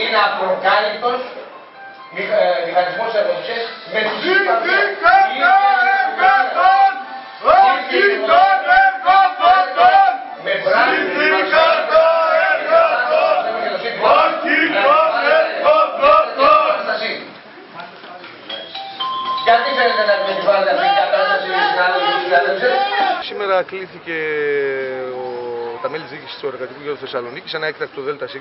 είναι απροκάλυπτος μηχα, ε, μηχανισμός εργοδοσίας με τους Συνδικάτα εργατών! Όχι των εργοδοτών! με μπράβο Συνδικάτα εργατών! Όχι των εργοδοτών! Γιατί θέλετε να την επιβάλλετε αυτή την κατάσταση, συνάδελφοι και συνάδελφοι. Σήμερα κλήθηκε ο, τα μέλη τη διοίκηση του Εργατικού Κέντρου Θεσσαλονίκη σε ένα έκτακτο ΔΣ,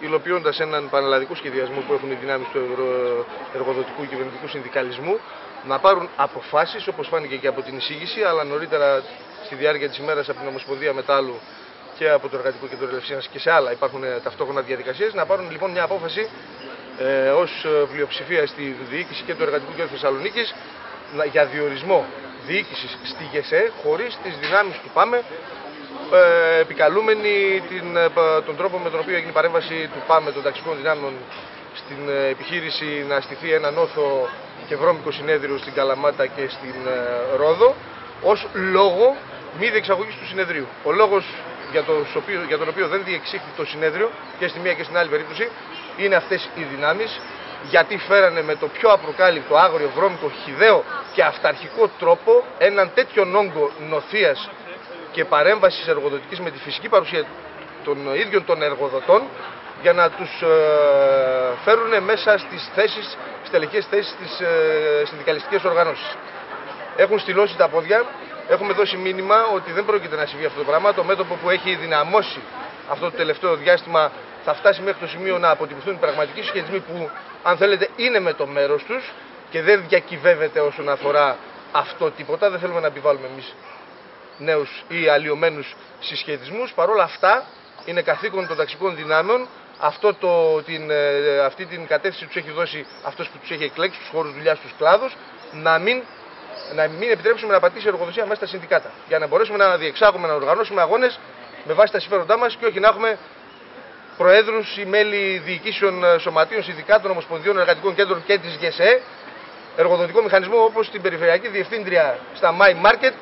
υλοποιώντας έναν πανελλαδικό σχεδιασμό που έχουν οι δυνάμεις του ευρω- εργοδοτικού και κυβερνητικού συνδικαλισμού να πάρουν αποφάσεις, όπως φάνηκε και από την εισήγηση, αλλά νωρίτερα στη διάρκεια της ημέρας από την Ομοσπονδία Μετάλλου και από το Εργατικό Κέντρο Ελευσίνα και σε άλλα υπάρχουν ε, ταυτόχρονα διαδικασίες, να πάρουν λοιπόν μια απόφαση ε, ως πλειοψηφία στη διοίκηση και του Εργατικού Κέντρου Θεσσαλονίκης για διορισμό διοίκησης στη ΓΕΣΕ χωρίς τις δυνάμεις του ΠΑΜΕ ε, επικαλούμενοι την, ε, πα- τον τρόπο με τον οποίο έγινε η παρέμβαση του ΠΑΜΕ των ταξικών δυνάμεων στην ε, επιχείρηση να στηθεί ένα νόθο και βρώμικο συνέδριο στην Καλαμάτα και στην ε, Ρόδο ως λόγο μη διεξαγωγής του συνεδρίου. Ο λόγος για, το, οποίο, για τον οποίο δεν διεξήχθη το συνέδριο και στη μία και στην άλλη περίπτωση είναι αυτές οι δυνάμεις γιατί φέρανε με το πιο απροκάλυπτο, άγριο, βρώμικο, χιδαίο και αυταρχικό τρόπο έναν τέτοιον όγκο νοθείας και παρέμβασης εργοδοτικής με τη φυσική παρουσία των ίδιων των εργοδοτών για να τους ε, φέρουν μέσα στις θέσεις, στις τελικές θέσεις της ε, συνδικαλιστικές οργανώσεις. Έχουν στυλώσει τα πόδια, έχουμε δώσει μήνυμα ότι δεν πρόκειται να συμβεί αυτό το πράγμα. Το μέτωπο που έχει δυναμώσει αυτό το τελευταίο διάστημα θα φτάσει μέχρι το σημείο να αποτυπωθούν οι πραγματικοί συσχετισμοί που, αν θέλετε, είναι με το μέρος τους και δεν διακυβεύεται όσον αφορά αυτό τίποτα. Δεν θέλουμε να επιβάλλουμε εμείς νέους ή αλλοιωμένους συσχετισμούς. Παρ' όλα αυτά είναι καθήκον των ταξικών δυνάμεων αυτό το, την, ε, αυτή την κατεύθυνση που τους έχει δώσει αυτός που τους έχει εκλέξει στους χώρους δουλειάς, στους κλάδους, να μην, να μην επιτρέψουμε να πατήσει η εργοδοσία μέσα στα συνδικάτα. Για να μπορέσουμε να διεξάγουμε, να οργανώσουμε αγώνες με βάση τα συμφέροντά μας και όχι να έχουμε προέδρους ή μέλη διοικήσεων ε, σωματείων, συνδικάτων, ομοσπονδιών, εργατικών κέντρων και της ΓΕΣΕ, εργοδοτικό μηχανισμό όπως την Περιφερειακή Διευθύντρια στα My Market,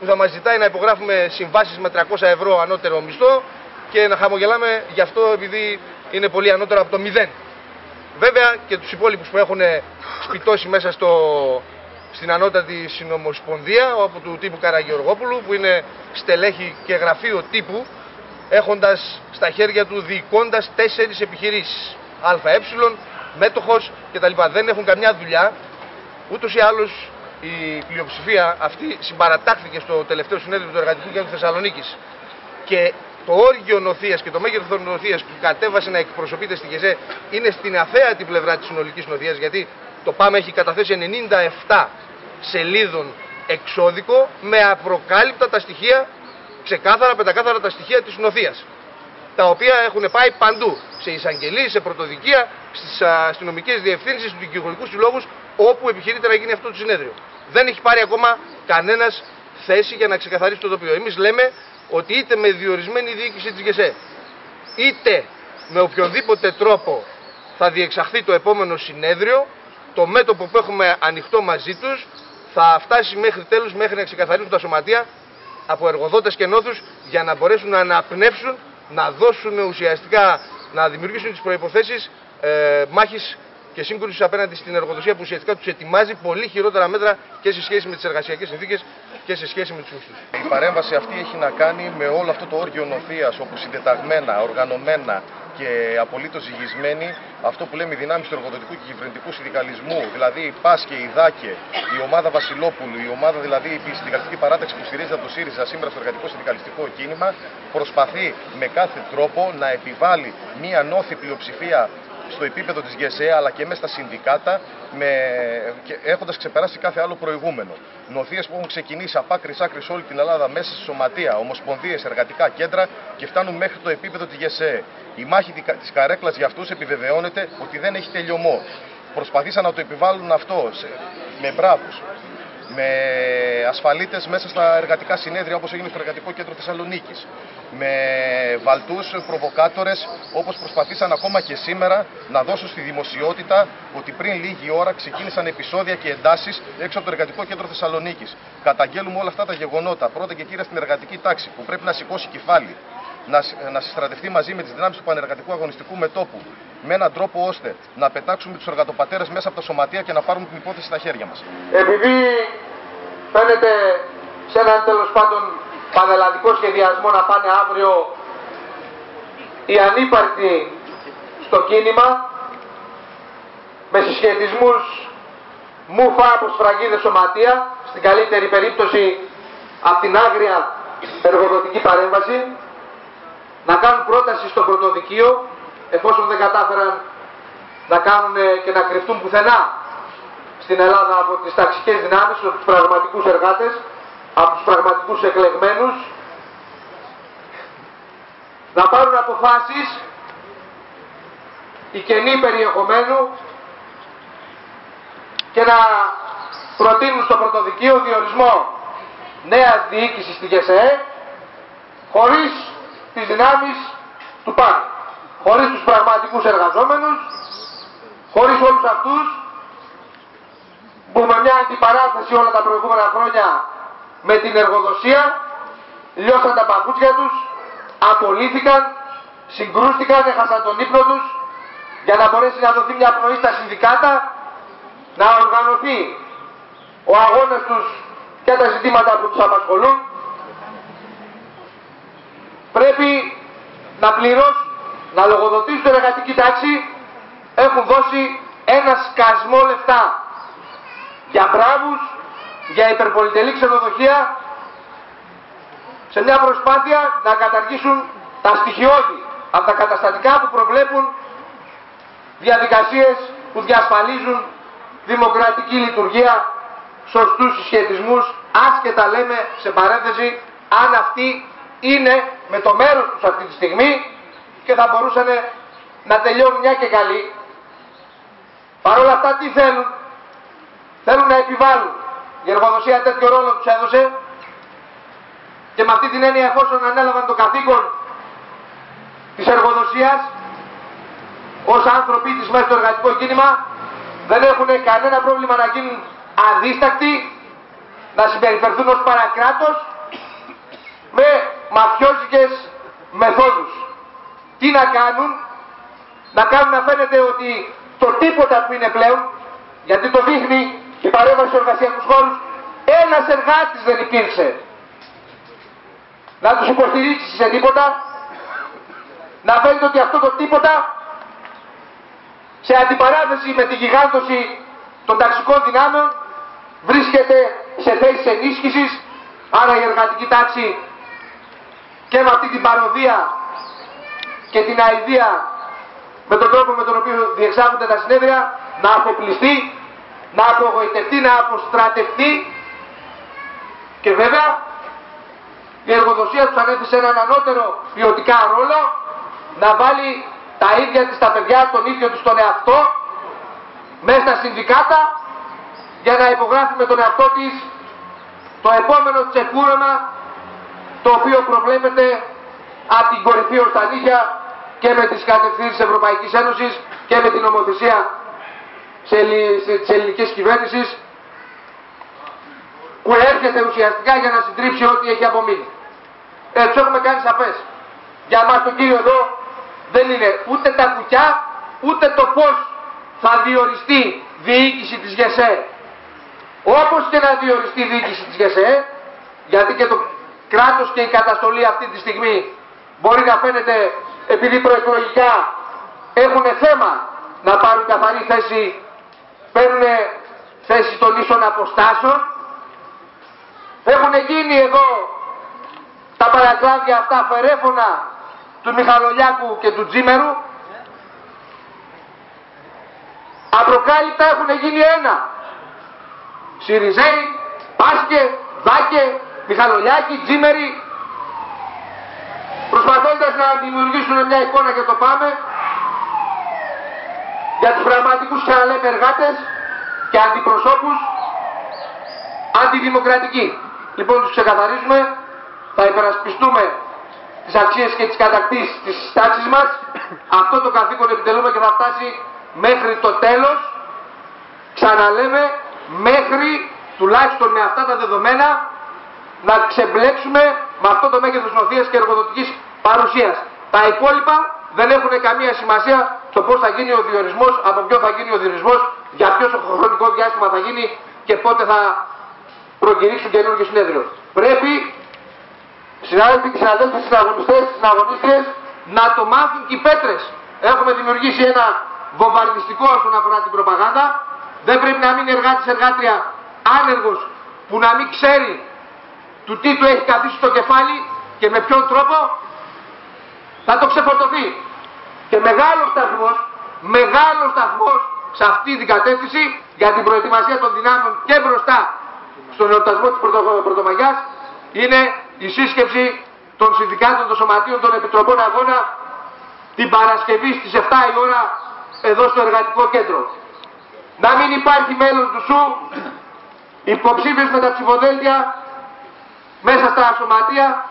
που θα μας ζητάει να υπογράφουμε συμβάσεις με 300 ευρώ ανώτερο μισθό και να χαμογελάμε γι' αυτό επειδή είναι πολύ ανώτερο από το μηδέν. Βέβαια και τους υπόλοιπους που έχουν σπιτώσει μέσα στο, στην ανώτατη συνομοσπονδία από του τύπου Καραγεωργόπουλου που είναι στελέχη και γραφείο τύπου έχοντας στα χέρια του διοικώντας τέσσερις επιχειρήσεις ΑΕ, μέτοχος κτλ. Δεν έχουν καμιά δουλειά ούτως ή άλλως η πλειοψηφία αυτή συμπαρατάχθηκε στο τελευταίο συνέδριο του Εργατικού Κέντρου Θεσσαλονίκης. Και το όργιο νοθείας και το μέγεθος των νοθείας που κατέβασε να εκπροσωπείται στη ΓΕΖΕ είναι στην αθέατη πλευρά της συνολικής νοθείας γιατί το ΠΑΜ έχει καταθέσει 97 σελίδων εξώδικο με απροκάλυπτα τα στοιχεία, ξεκάθαρα πεντακάθαρα τα στοιχεία της νοθείας τα οποία έχουν πάει παντού, σε εισαγγελίες, σε πρωτοδικεία, στις αστυνομικές διευθύνσεις, στους δικηγορικούς συλλόγους, όπου επιχειρείται να γίνει αυτό το συνέδριο. Δεν έχει πάρει ακόμα κανένας θέση για να ξεκαθαρίσει το τοπίο. Εμείς λέμε ότι είτε με διορισμένη διοίκηση της ΓΕΣΕ, είτε με οποιονδήποτε τρόπο θα διεξαχθεί το επόμενο συνέδριο, το μέτωπο που έχουμε ανοιχτό μαζί τους θα φτάσει μέχρι τέλους, μέχρι να ξεκαθαρίσουν τα σωματεία από εργοδότες και νόθους για να μπορέσουν να αναπνεύσουν, να δώσουν ουσιαστικά, να δημιουργήσουν τις προϋποθέσεις ε, μάχης και σύγκρουση απέναντι στην εργοδοσία που ουσιαστικά τους ετοιμάζει πολύ χειρότερα μέτρα και σε σχέση με τις εργασιακές συνθήκες και σε σχέση με τους μισθού. Η παρέμβαση αυτή έχει να κάνει με όλο αυτό το όργιο νοθείας όπου συντεταγμένα, οργανωμένα και απολύτως ζυγισμένη αυτό που λέμε οι δυνάμεις του εργοδοτικού και κυβερνητικού συνδικαλισμού, δηλαδή η ΠΑΣ και η ΔΑΚΕ, η ομάδα Βασιλόπουλου, η ομάδα δηλαδή η συνδικαλιστική παράταξη που στηρίζεται από το ΣΥΡΙΖΑ σήμερα στο εργατικό συνδικαλιστικό κίνημα, προσπαθεί με κάθε τρόπο να επιβάλλει μία νόθη πλειοψηφία στο επίπεδο της ΓΕΣΕ αλλά και μέσα στα συνδικάτα με, και έχοντας ξεπεράσει κάθε άλλο προηγούμενο. Νοθείες που έχουν ξεκινήσει από άκρης άκρης σε όλη την Ελλάδα μέσα στη σωματεία, ομοσπονδίες, εργατικά κέντρα και φτάνουν μέχρι το επίπεδο της ΓΕΣΕ. Η μάχη της καρέκλας για αυτούς επιβεβαιώνεται ότι δεν έχει τελειωμό. Προσπαθήσαν να το επιβάλλουν αυτό σε, με μπράβους, με ασφαλίτες μέσα στα εργατικά συνέδρια όπως έγινε στο Εργατικό Κέντρο Θεσσαλονίκης, με βαλτούς προβοκάτορες όπως προσπαθήσαν ακόμα και σήμερα να δώσουν στη δημοσιότητα ότι πριν λίγη ώρα ξεκίνησαν επεισόδια και εντάσεις έξω από το Εργατικό Κέντρο Θεσσαλονίκης. Καταγγέλουμε όλα αυτά τα γεγονότα, πρώτα και κύρια στην εργατική τάξη που πρέπει να σηκώσει κεφάλι να, συ- να συστρατευτεί μαζί με τις δυνάμεις του πανεργατικού αγωνιστικού μετόπου με έναν τρόπο ώστε να πετάξουμε τους εργατοπατέρες μέσα από τα σωματεία και να πάρουμε την υπόθεση στα χέρια μας. επειδή φαίνεται σε έναν τέλος πάντων πανελλαδικό σχεδιασμό να πάνε αύριο οι ανύπαρκτοι στο κίνημα με συσχετισμούς μουφα από σφραγίδες σωματεία στην καλύτερη περίπτωση από την άγρια εργοδοτική παρέμβαση να κάνουν πρόταση στο πρωτοδικείο εφόσον δεν κατάφεραν να κάνουν και να κρυφτούν πουθενά στην Ελλάδα από τις ταξικές δυνάμεις, από τους πραγματικούς εργάτες, από τους πραγματικούς εκλεγμένους, να πάρουν αποφάσεις οι κενοί περιεχομένου και να προτείνουν στο πρωτοδικείο διορισμό νέας διοίκησης στη ΓΕΣΕΕ χωρίς τις δυνάμεις του ΠΑΝ, χωρίς τους πραγματικούς εργαζόμενους, χωρίς όλους αυτούς που με μια αντιπαράθεση όλα τα προηγούμενα χρόνια με την εργοδοσία λιώσαν τα παπούτσια τους, απολύθηκαν, συγκρούστηκαν, έχασαν τον ύπνο τους για να μπορέσει να δοθεί μια πνοή στα συνδικάτα, να οργανωθεί ο αγώνας τους για τα ζητήματα που τους απασχολούν. Πρέπει να πληρώσουν, να λογοδοτήσουν την εργατική τάξη, έχουν δώσει ένα σκασμό λεφτά για μπράβους, για υπερπολιτελή ξενοδοχεία, σε μια προσπάθεια να καταργήσουν τα στοιχειώδη από τα καταστατικά που προβλέπουν διαδικασίες που διασφαλίζουν δημοκρατική λειτουργία, σωστούς συσχετισμούς, άσχετα λέμε σε παρένθεση αν αυτοί είναι με το μέρος τους αυτή τη στιγμή και θα μπορούσαν να τελειώνουν μια και καλή. Παρ' όλα αυτά τι θέλουν, θέλουν να επιβάλλουν. Η εργοδοσία τέτοιο ρόλο τους έδωσε και με αυτή την έννοια εφόσον ανέλαβαν το καθήκον της εργοδοσίας ως άνθρωποι της μέσα στο εργατικό κίνημα δεν έχουν κανένα πρόβλημα να γίνουν αδίστακτοι να συμπεριφερθούν ως παρακράτος με μαφιόζικες μεθόδους. Τι να κάνουν, να κάνουν να φαίνεται ότι το τίποτα που είναι πλέον, γιατί το δείχνει η παρέμβαση στους εργασιακούς χώρους, ένας εργάτης δεν υπήρξε να τους υποστηρίξεις σε τίποτα, να φαίνεται ότι αυτό το τίποτα σε αντιπαράθεση με τη γιγάντωση των ταξικών δυνάμεων βρίσκεται σε θέση ενίσχυσης, άρα η εργατική τάξη και με αυτή την παροδία και την αηδία με τον τρόπο με τον οποίο διεξάγονται τα συνέδρια να αποπληστεί, να απογοητευτεί, να αποστρατευτεί. Και βέβαια η εργοδοσία τους ανέθεσε έναν ανώτερο ποιοτικά ρόλο να βάλει τα ίδια της τα παιδιά, τον ίδιο της τον εαυτό μέσα στα συνδικάτα για να υπογράφει με τον εαυτό της το επόμενο τσεκούρωμα το οποίο προβλέπεται από την κορυφή ως τα νύχια και με τις κατευθύνσεις της Ευρωπαϊκής Ένωσης και με την νομοθεσία της ελληνικής κυβέρνησης που έρχεται ουσιαστικά για να συντρίψει ό,τι έχει απομείνει. Έτσι έχουμε κάνει σαφές. Για μας το κύριο εδώ δεν είναι ούτε τα κουκιά, ούτε το πώς θα διοριστεί διοίκηση της ΓΕΣΕ. Όπως και να διοριστεί διοίκηση της ΓΕΣΕ, γιατί και το κράτος και η καταστολή αυτή τη στιγμή μπορεί να φαίνεται επειδή προεκλογικά έχουν θέμα να πάρουν καθαρή θέση, παίρνουν θέση των ίσων αποστάσεων. Έχουν γίνει εδώ τα παρακλάδια αυτά φερέφωνα του Μιχαλολιάκου και του Τζίμερου. Απροκάλυπτα έχουν γίνει ένα. Σιριζέοι, Πάσκε, Δάκε, Μιχαλολιάκη, Τζίμεροι, προσπαθώντας να δημιουργήσουν μια εικόνα και το πάμε για τους πραγματικούς ξαναλέμε εργάτες και αντιπροσώπους αντιδημοκρατικοί. Λοιπόν τους ξεκαθαρίζουμε, θα υπερασπιστούμε τις αξίες και τις κατακτήσεις της τάξης μας. Αυτό το καθήκον επιτελούμε και θα φτάσει μέχρι το τέλος. Ξαναλέμε, μέχρι τουλάχιστον με αυτά τα δεδομένα να ξεμπλέξουμε με αυτό το μέγεθος νοθείας και εργοδοτικής παρουσίας. Τα υπόλοιπα δεν έχουν καμία σημασία στο πώς θα γίνει ο διορισμός, από ποιο θα γίνει ο διορισμός, για ποιο χρονικό διάστημα θα γίνει και πότε θα προκηρύξουν καινούργιο συνέδριο. Πρέπει συνάδελφοι και συναδέλφοι συναγωνιστές, συναγωνίστριες να το μάθουν και οι πέτρες. Έχουμε δημιουργήσει ένα βομβαρδιστικό όσον αφορά την προπαγάνδα. Δεν πρέπει να μείνει εργάτης εργάτρια άνεργος που να μην ξέρει του τι του έχει καθίσει στο κεφάλι και με ποιον τρόπο; Θα το ξεφορτωθεί. Και μεγάλος σταθμός, μεγάλος σταθμός σε αυτή την κατεύθυνση για την προετοιμασία των δυνάμεων και μπροστά στον εορτασμό της Πρωτο, Πρωτομαγιάς είναι η σύσκεψη των συνδικάτων των σωματείων των Επιτροπών Αγώνα την Παρασκευή στις 7 η ώρα εδώ στο Εργατικό Κέντρο. Να μην υπάρχει μέλλον του ΣΟΥ, υποψήφιος με τα ψηφοδέλτια μέσα στα σωματεία,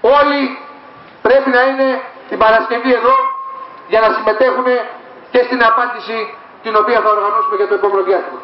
όλοι πρέπει να είναι την Παρασκευή εδώ για να συμμετέχουν και στην απάντηση την οποία θα οργανώσουμε για το επόμενο διάστημα.